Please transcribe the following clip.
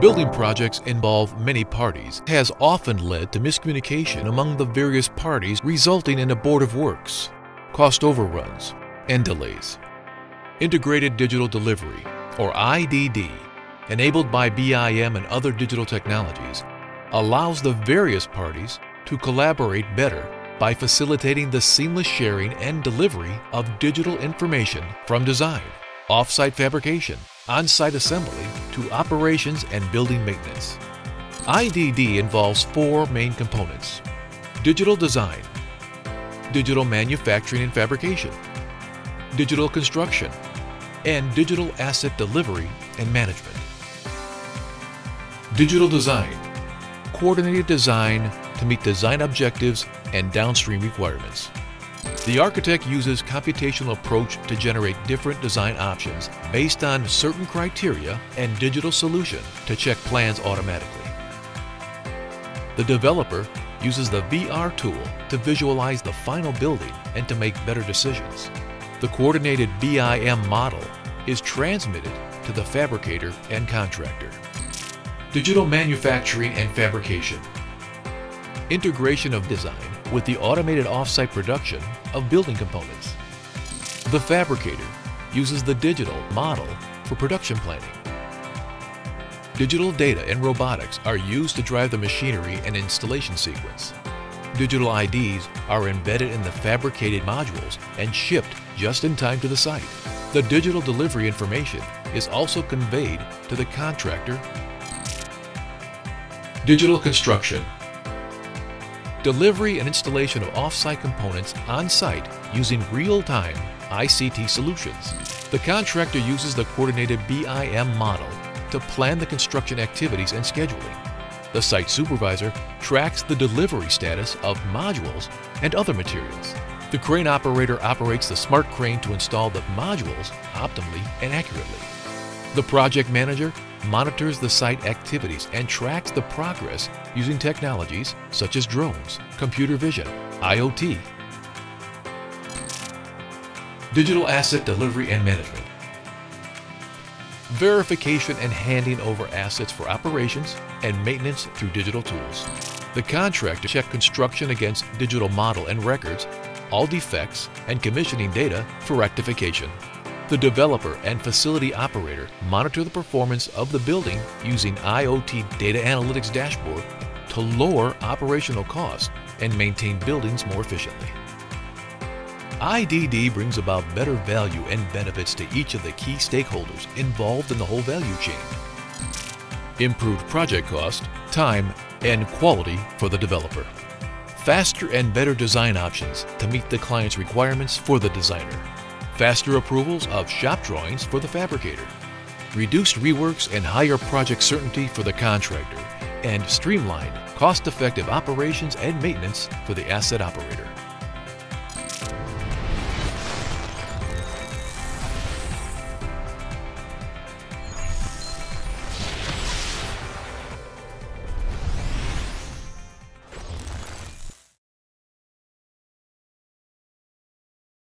Building projects involve many parties has often led to miscommunication among the various parties resulting in abortive works, cost overruns, and delays. Integrated Digital Delivery, or IDD, enabled by BIM and other digital technologies, allows the various parties to collaborate better by facilitating the seamless sharing and delivery of digital information from design, off-site fabrication, on-site assembly to operations and building maintenance. IDD involves four main components. Digital design, digital manufacturing and fabrication, digital construction, and digital asset delivery and management. Digital design, coordinated design to meet design objectives and downstream requirements. The architect uses computational approach to generate different design options based on certain criteria and digital solution to check plans automatically. The developer uses the VR tool to visualize the final building and to make better decisions. The coordinated BIM model is transmitted to the fabricator and contractor. Digital manufacturing and fabrication. Integration of design with the automated off-site production of building components. The fabricator uses the digital model for production planning. Digital data and robotics are used to drive the machinery and installation sequence. Digital IDs are embedded in the fabricated modules and shipped just in time to the site. The digital delivery information is also conveyed to the contractor. Digital construction delivery and installation of off-site components on-site using real-time ICT solutions. The contractor uses the coordinated BIM model to plan the construction activities and scheduling. The site supervisor tracks the delivery status of modules and other materials. The crane operator operates the smart crane to install the modules optimally and accurately. The project manager monitors the site activities and tracks the progress using technologies such as drones, computer vision, IoT, digital asset delivery and management, verification and handing over assets for operations and maintenance through digital tools. The contractor check construction against digital model and records, all defects, and commissioning data for rectification. The developer and facility operator monitor the performance of the building using IoT data analytics dashboard to lower operational costs and maintain buildings more efficiently. IDD brings about better value and benefits to each of the key stakeholders involved in the whole value chain. Improved project cost, time, and quality for the developer. Faster and better design options to meet the client's requirements for the designer faster approvals of shop drawings for the fabricator, reduced reworks and higher project certainty for the contractor, and streamlined, cost-effective operations and maintenance for the asset operator.